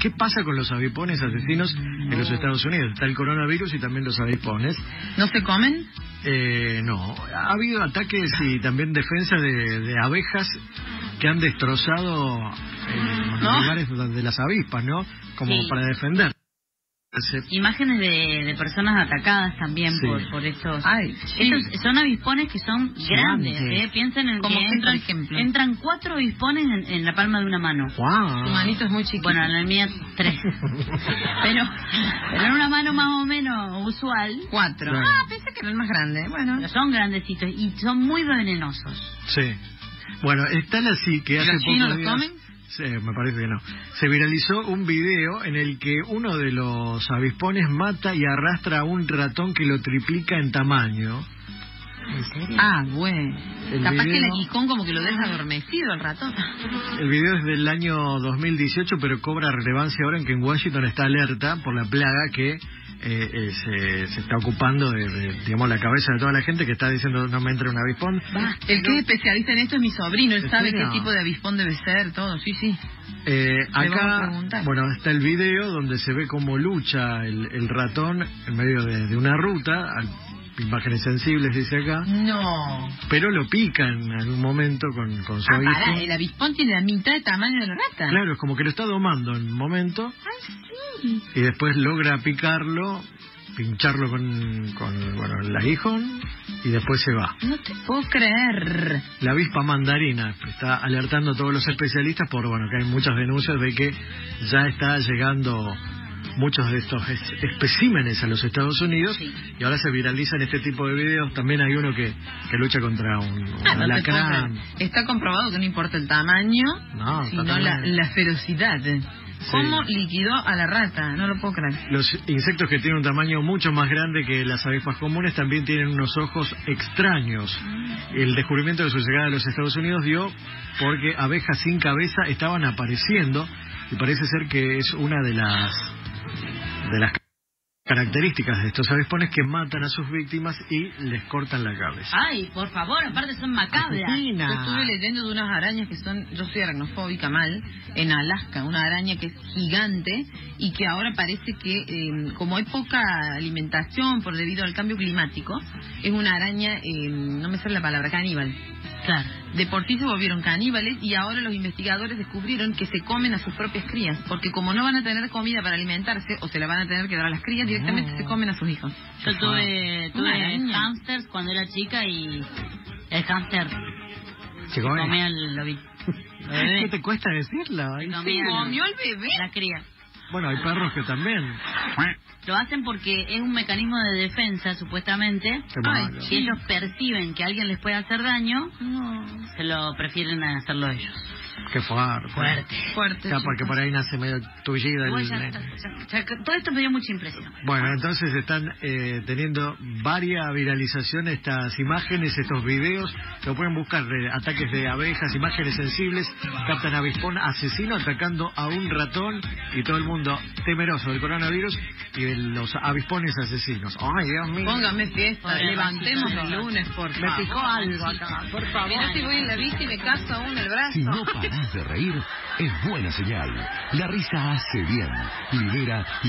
¿Qué pasa con los avipones asesinos en los Estados Unidos? Está el coronavirus y también los avipones. ¿No se comen? Eh, no, ha habido ataques y también defensa de, de abejas que han destrozado eh, los lugares de las avispas, ¿no? Como Sí. para defender. Imágenes de, de personas atacadas también Sí. por, por estos. Ay, sí. Estos son avispones que son grandes. ¿eh? Piensen en Como que qué, entran, ejemplo? entran cuatro avispones en, en la palma de una mano. ¡Wow! Tu manito es muy chiquito. Bueno, en la mía tres. pero, pero en una mano más o menos usual, Cuatro. Claro. Ah, pensé que eran más grandes. Bueno. pero son grandecitos y son muy venenosos. Sí. Bueno, están así que hace ¿Los pocos los días- comen? Sí, me parece que no. Se viralizó un video en el que uno de los avispones mata y arrastra a un ratón que lo triplica en tamaño. ¿En serio? Ah, bueno. El Capaz que el aguijón como que lo deja adormecido al ratón. El video es del año 2018, pero cobra relevancia ahora en que en Washington está alerta por la plaga que eh, eh, se, se está ocupando de, de, digamos, la cabeza de toda la gente que está diciendo no me entre un avispón. El que es especialista en esto es mi sobrino. Él ¿En sabe qué tipo de avispón debe ser, todo. Sí, sí. Eh, acá, bueno, está el video donde se ve cómo lucha el, el ratón en medio de, de una ruta, al- imágenes sensibles dice acá, No. pero lo pican en algún momento con, con su Ah, pará, el avispón tiene la mitad de tamaño de la rata. Claro, es como que lo está domando en un momento Ay, sí. Y después logra picarlo, pincharlo con, con bueno, el aguijón y después se va. No te puedo creer. La avispa mandarina está alertando a todos los especialistas por bueno que hay muchas denuncias de que ya está llegando muchos de estos es- especímenes a los Estados Unidos Sí. y ahora se viralizan este tipo de videos. También hay uno que, que lucha contra un, un Ah, alacrán. Está comprobado que no importa el tamaño, No, sino la ferocidad. ¿Cómo liquidó a la rata? No lo puedo creer. Los insectos que tienen un tamaño mucho más grande que las avispas comunes también tienen unos ojos extraños. El descubrimiento de su llegada a los Estados Unidos dio porque abejas sin cabeza estaban apareciendo y parece ser que es una de las de las características de estos avispones que matan a sus víctimas y les cortan la cabeza. Ay, por favor, aparte son macabras. Yo estuve leyendo de unas arañas que son, yo soy aracnofóbica mal, en Alaska, una araña que es gigante y que ahora parece que, eh, como hay poca alimentación por debido al cambio climático, es una araña, eh, no me sale la palabra, caníbal. Claro. De por sí se volvieron caníbales y ahora los investigadores descubrieron que se comen a sus propias crías, porque como no van a tener comida para alimentarse o se la van a tener que dar a las crías, directamente No. se comen a sus hijos. Yo tuve, tuve hamsters cuando era chica y el hámster ¿Se come? comía el lo vi-. ¿Qué te cuesta decirlo? Se ¿Comió el bebé? La cría. Bueno, hay perros que también. Lo hacen porque es un mecanismo de defensa, supuestamente. Ay, si ellos perciben que alguien les puede hacer daño, No. se lo prefieren a hacerlo ellos. Qué fuerte. Fuerte. Fuerte. Ya, porque por ahí nace medio tullido Igual el ya- ya- ya- todo esto me dio mucha impresión. Bueno, entonces están eh, teniendo varias viralizaciones estas imágenes, estos videos. Lo pueden buscar, de ataques de abejas, imágenes sensibles, captan avispón asesino atacando a un ratón y todo el mundo temeroso del coronavirus y de los avispones asesinos. Ay, Dios mío. Póngame fiesta, levantemos el lunes, por Me favor. picó algo acá, por favor. Mirá si voy en la bici y me caso aún el brazo. Si no de reír, es buena señal. La risa hace bien, libera y